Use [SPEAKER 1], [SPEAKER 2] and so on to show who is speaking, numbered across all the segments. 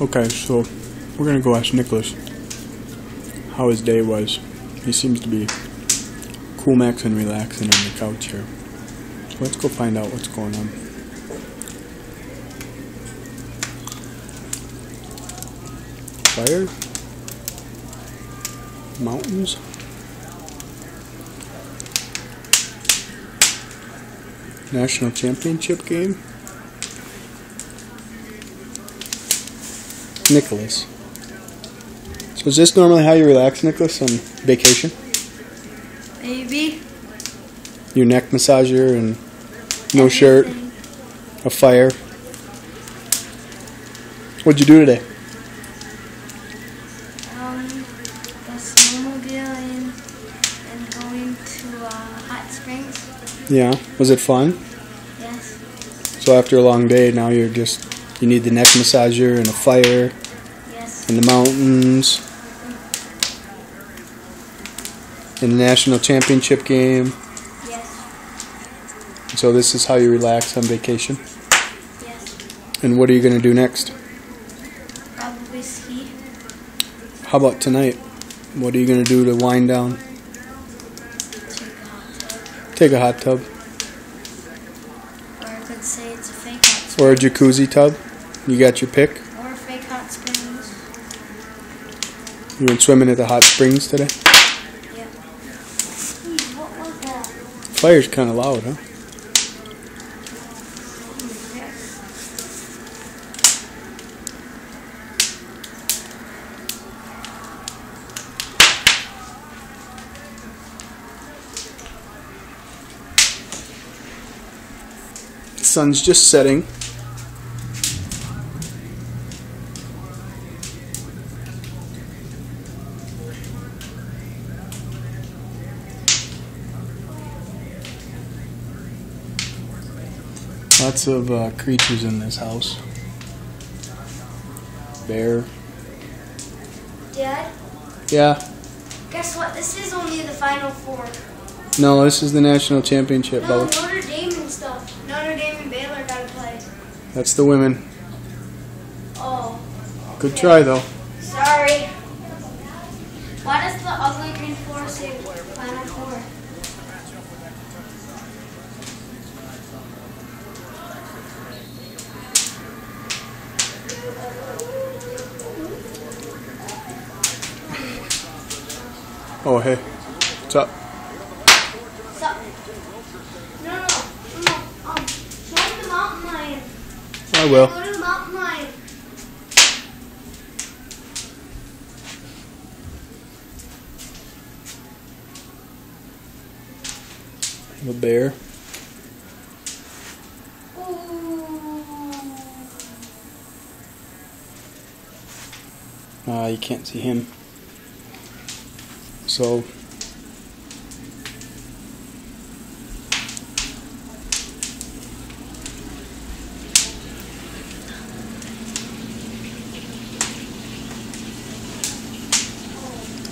[SPEAKER 1] Okay, so we're gonna go ask Nicholas how his day was. He seems to be cool max and relaxing on the couch here. So let's go find out what's going on. Fire? Mountains? National championship game? Nicholas. So is this normally how you relax, Nicholas, on vacation?
[SPEAKER 2] Maybe.
[SPEAKER 1] Your neck massager and no shirt, a fire. What'd you do today?
[SPEAKER 2] Um, the snowmobiling and going to uh, hot springs.
[SPEAKER 1] Yeah. Was it fun?
[SPEAKER 2] Yes.
[SPEAKER 1] So after a long day, now you're just you need the neck massager and a fire
[SPEAKER 2] Yes.
[SPEAKER 1] and the mountains in the national championship game.
[SPEAKER 2] Yes.
[SPEAKER 1] So this is how you relax on vacation.
[SPEAKER 2] Yes.
[SPEAKER 1] And what are you going to do next?
[SPEAKER 2] Probably ski.
[SPEAKER 1] How about tonight? What are you going to do to wind down?
[SPEAKER 2] Take a hot tub.
[SPEAKER 1] Take a hot tub
[SPEAKER 2] Or I could say it's a fake hot spring.
[SPEAKER 1] Or a jacuzzi tub. You got your pick.
[SPEAKER 2] Or fake hot springs.
[SPEAKER 1] You went swimming at the hot springs today.
[SPEAKER 2] Yeah. What was that?
[SPEAKER 1] Fire's kind of loud, huh? The sun's just setting. Lots of uh, creatures in this house. Bear.
[SPEAKER 2] Dad,
[SPEAKER 1] Yeah.
[SPEAKER 2] guess what? This is only the final four.
[SPEAKER 1] No, this is the national championship,
[SPEAKER 2] No,
[SPEAKER 1] Bubba.
[SPEAKER 2] Notre Dame. Notre Dame and Baylor gotta play.
[SPEAKER 1] That's the women.
[SPEAKER 2] Oh,
[SPEAKER 1] Good try, though.
[SPEAKER 2] sorry. Why does the ugly green four say final four?
[SPEAKER 1] Oh, hey. What's up?
[SPEAKER 2] So, no, no, no, no. Um, show him the mountain lion.
[SPEAKER 1] I will.
[SPEAKER 2] The mountain lion.
[SPEAKER 1] A bear. Uh, you can't see him. So.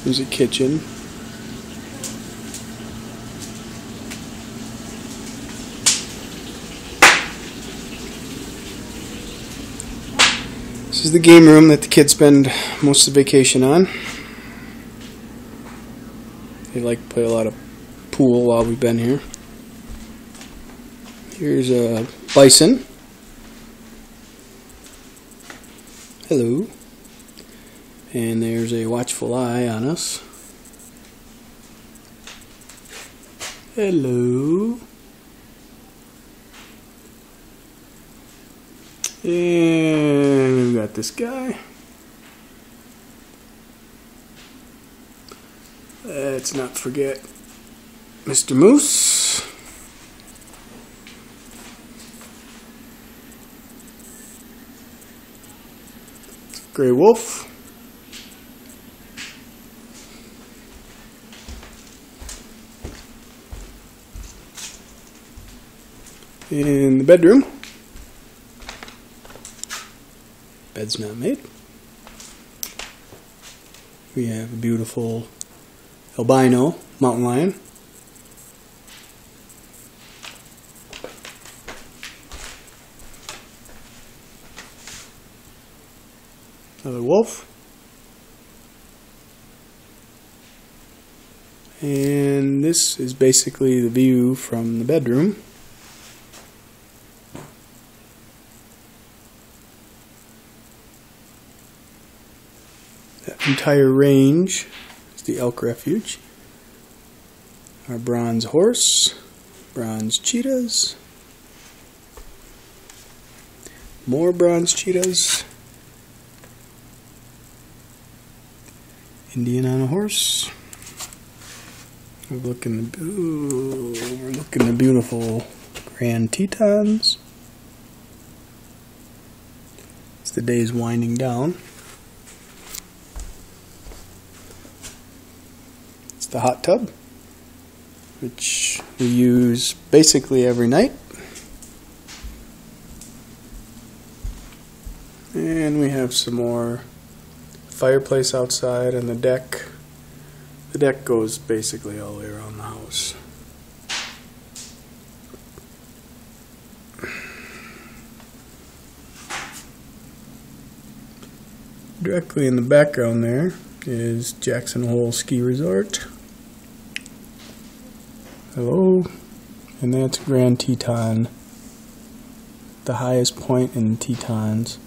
[SPEAKER 1] There's a kitchen. This is the game room that the kids spend most of the vacation on. They like to play a lot of pool while we've been here. Here's a bison. Hello. And there's a watchful eye on us. Hello. And we've got this guy. Let's not forget Mr. Moose. Gray Wolf. In the bedroom. Bed's not made. We have a beautiful albino mountain lion. Another wolf. And this is basically the view from the bedroom. Entire range is the elk refuge. Our bronze horse, bronze cheetahs, more bronze cheetahs, Indian on a horse. We're looking, ooh, we're looking beautiful Grand Tetons. As the day is winding down. It's the hot tub, which we use basically every night. And we have some more fireplace outside and the deck. The deck goes basically all the way around the house. Directly in the background there is Jackson Hole Ski Resort. Hello. And that's Grand Teton. The highest point in the Tetons.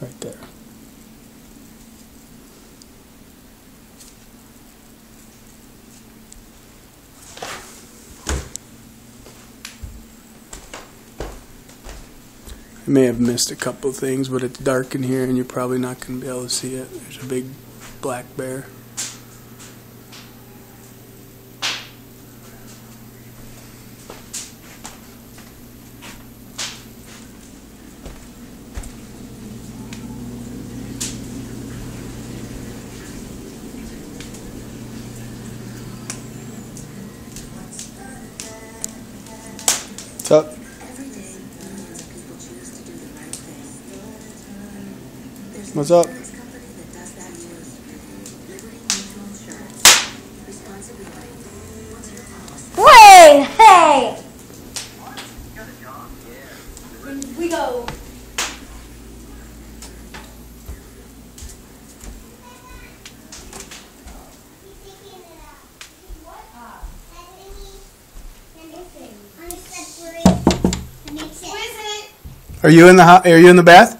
[SPEAKER 1] Right there. I may have missed a couple things, but it's dark in here and you're probably not going to be able to see it. There's a big black bear. What's up? Are you in the Are you in the bath?